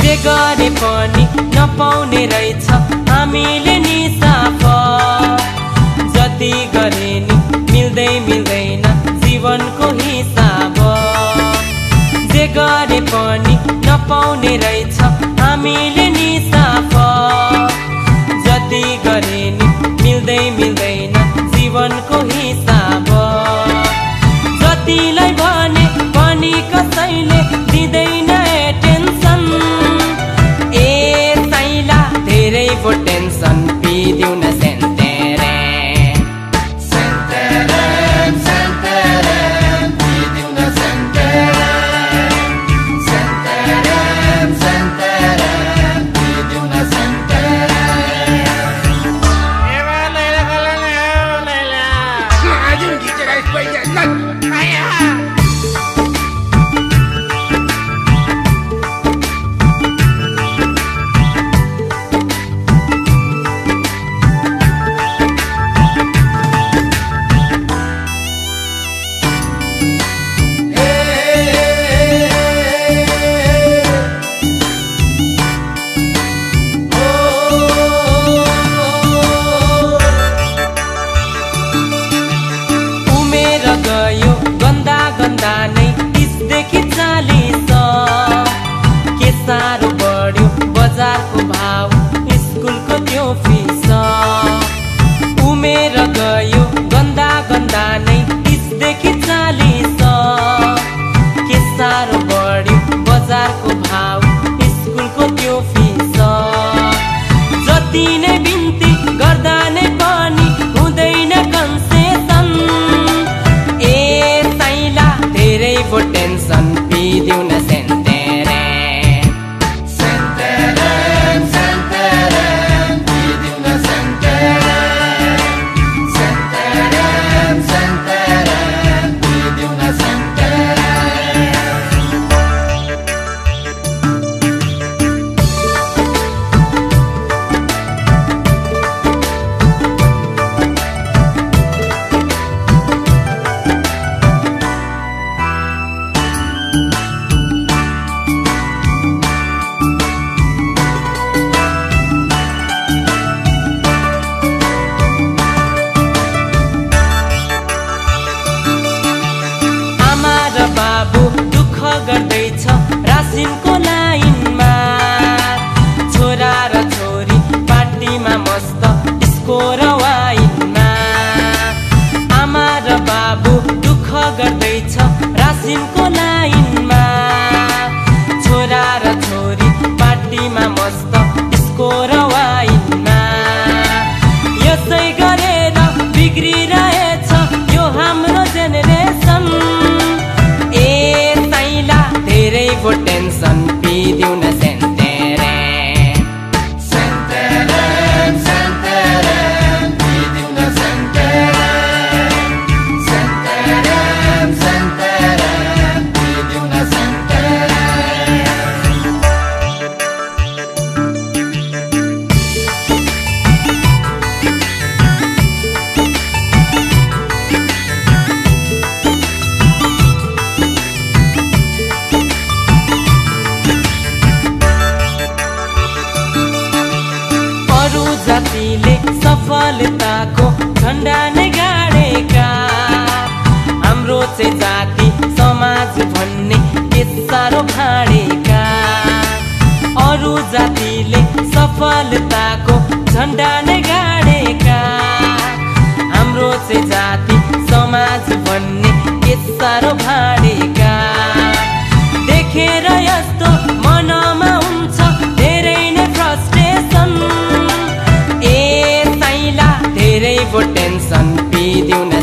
बेगारे पनि नपाउने रहेछ हामीले नपाउने रहेछ। हामीले नि साफ जति गरे नि मिल्दै मिल्दैन जीवनको हिसाब। जतिलाई भने पनि कसैले दिँदैन टेन्सन ए साइला धेरै पो गर्दैछ। रासिनको सफलताको झन्डा नै गाडेका। हाम्रो चाहिँ जाति समाज भन्ने के साह्रो भाँडेका। अरू जातिले सफलताको झन्डा नै गाडेका। हाम्रो चाहिँ जाति समाज भन्ने के साह्रो भाँडेका। टेन्सन पिदिउ न